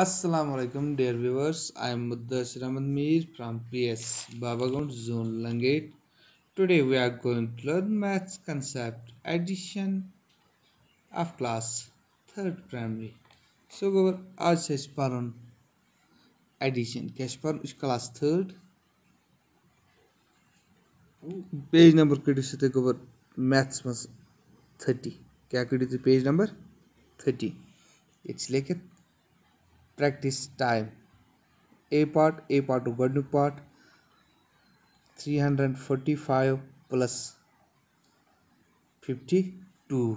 Assalamu alaikum dear viewers. I am Muddasir Ahmad Mir from PS Babagund Zone Langate. Today we are going to learn maths concept addition of class 3rd primary. So गोबर आज से पढ़न addition क्या पढ़न इस class 3rd page number कड़ियो से गोबर maths मस 30 क्या कड़ियो तो पेज नंबर 30 it's लेकित practice time a part a part to one part 345 plus 52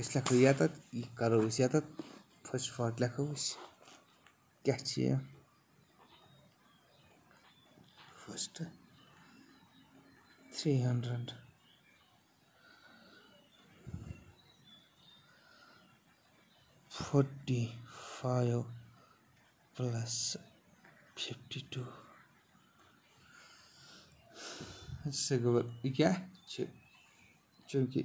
लेखो करो यत फ़र्स्ट ऑफ़ आल लेखो क्या चीज़ first three hundred forty five plus fifty two से गोबर क्या चूँकि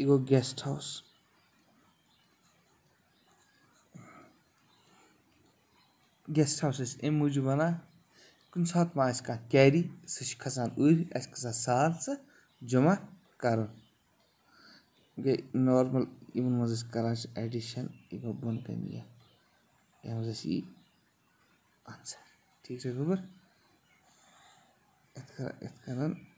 एगो गेस्ट हाउस गेस्ट हाउस अम मूजूब वन कुन सात मा कह कैरी सह खसान उर असान साल से जमा कर। गई नॉर्मल इन मज कर एडिशन यह गो बन कन ये यह आंसर ठीक है गुबर इत कर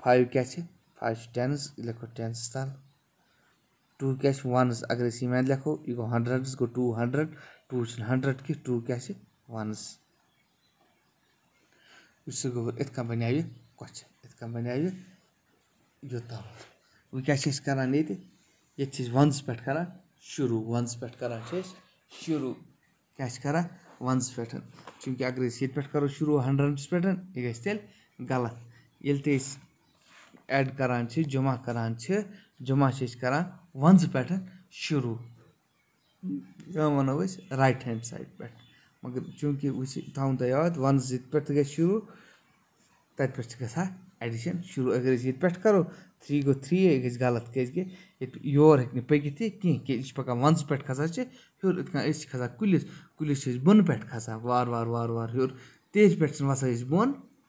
फाइव क्या है फाइव टेंस, लिखो टेंस तल टू क्या है अगर इसी में लिखो यह गो हंड्रेड गो टू हंड्रड टू हंड्रेड की टू क्या है वनस इस गो इत बन क्वेश्चन इत बन यह वैसे कहान ये वनस पे कहान शुरू वनस पे कहान शुरू क्या कहान वनस पे चूँकि अगर ये पे करो, शुरू हंड्रेड पे यह गलत। ये ऐड करान जुमा करान जुमा करान वंज पे शुरू वनो राइट हैंड साइड पे मगर चूँकि वो तद वंज ये पे शुरू तत पे गा एडिशन शुरू अगर ये पे करो थ्री गो थ्री ये गलत क्योंकि योर हे पकित यह पकान वंज पे खसान हर इत खसान कुलिस कुलिस बुन पे खसान वार वार वार वार हर तेज पे वसान बुन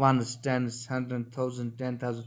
ones tens hundred thousand ten thousand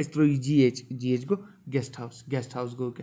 एतिरो E G H G H गो गेस्ट हाउस गेस्ट हाउस गो के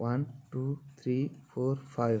one two three four five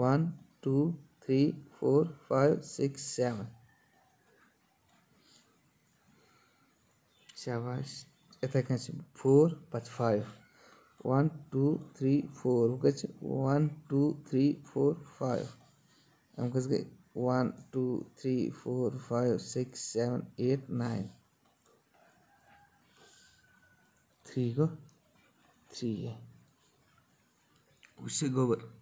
one two, three, four, five, six, seven. शाबाश। इत फोर, पच, five. One, two, three, four. One, two, three, four, five. अम गई one, two, three, four, five, six, seven, eight, nine. Three गो three है। उससे गोबर।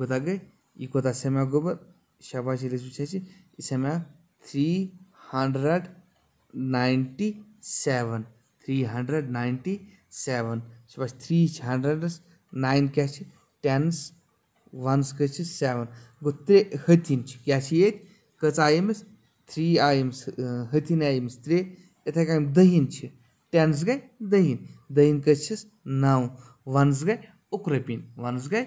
ಗೊತ್ತಾಗ ಈ ಗೊತ್ತಾ ಸೆಮ್ಯಾಗ ಗೊಬ್ಬರ ಶಬಾಶ್ ಇಲ್ಲಿ ವಿಶೇಷ ಈ ಸೆಮ್ಯಾಗ three hundred ninety seven three hundred ninety seven सुबह थ्री हंड्रेडस नाइन क्या टेनस वनस कह सेवन गो त्रे हथिन क्या कच आई थ्री आई अमस हथिन आई त्रे इथे कम दहन टेनस गई दहन दहन कस नौ वनस गई उकरपिन वनस गए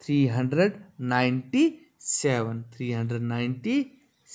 three hundred ninety seven three hundred ninety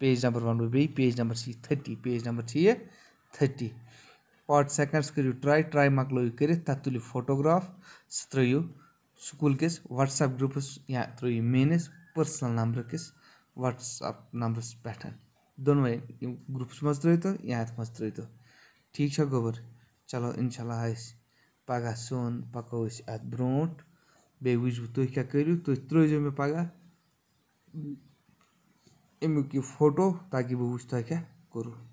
page number one will be page number C, thirty, page number C thirty. पाँच सेकंड्स करू ट्राई ट्राई मकलो कर तथ फोटोग्राफ सह त्रू स्कूल किस व्हाट्सएप ग्रुपस या त्रू मेनिस पर्सनल नंबर किस व्हाट्सएप नंबरस पे दोनवे मज त्रो या मज त्रो ठीक गोबर। चलो इनशाला पगह सोन पको अत ब्रो बे वो तुम क्या करू? तुम त्रो मे पगह एम फ़ोटो ताकि वो उस तरह के करो।